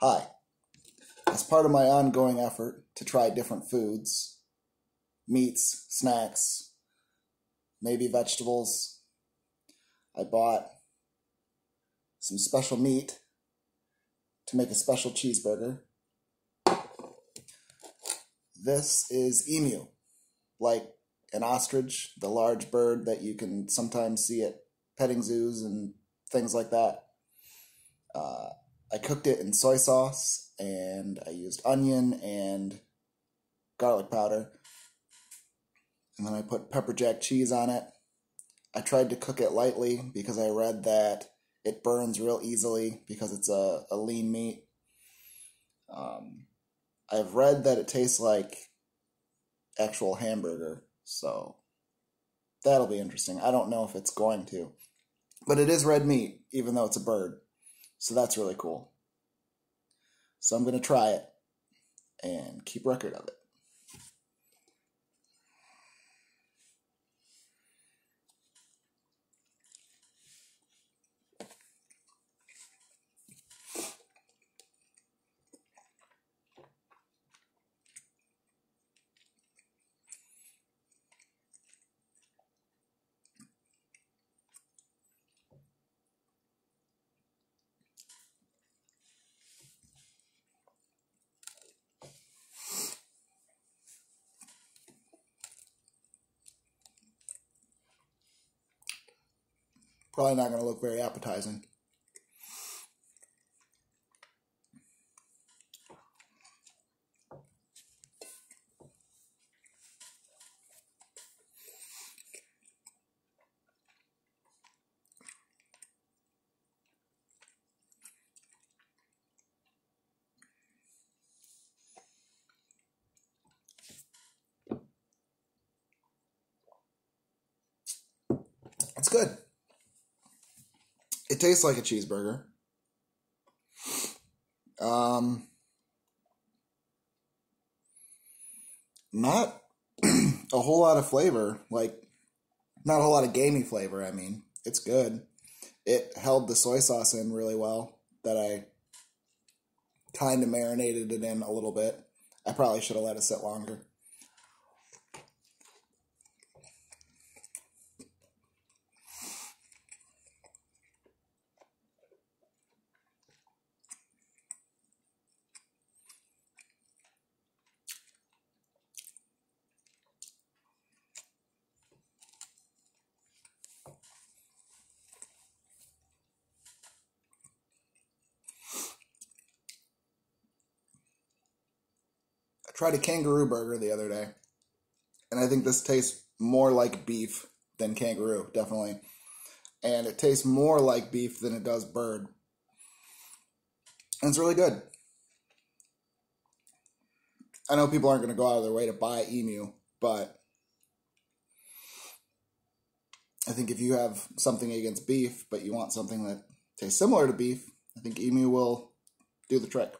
Hi. As part of my ongoing effort to try different foods, meats, snacks, maybe vegetables, I bought some special meat to make a special cheeseburger. This is emu, like an ostrich, the large bird that you can sometimes see at petting zoos and things like that. Uh, I cooked it in soy sauce and I used onion and garlic powder. And then I put pepper jack cheese on it. I tried to cook it lightly because I read that it burns real easily because it's a, a lean meat. Um, I've read that it tastes like actual hamburger, so that'll be interesting. I don't know if it's going to. But it is red meat, even though it's a bird. So that's really cool. So I'm going to try it and keep record of it. Probably not going to look very appetizing. It's good. It tastes like a cheeseburger. Um, not a whole lot of flavor. Like, not a whole lot of gamey flavor. I mean, it's good. It held the soy sauce in really well that I kind of marinated it in a little bit. I probably should have let it sit longer. Tried a kangaroo burger the other day, and I think this tastes more like beef than kangaroo, definitely. And it tastes more like beef than it does bird. And it's really good. I know people aren't going to go out of their way to buy emu, but I think if you have something against beef, but you want something that tastes similar to beef, I think emu will do the trick.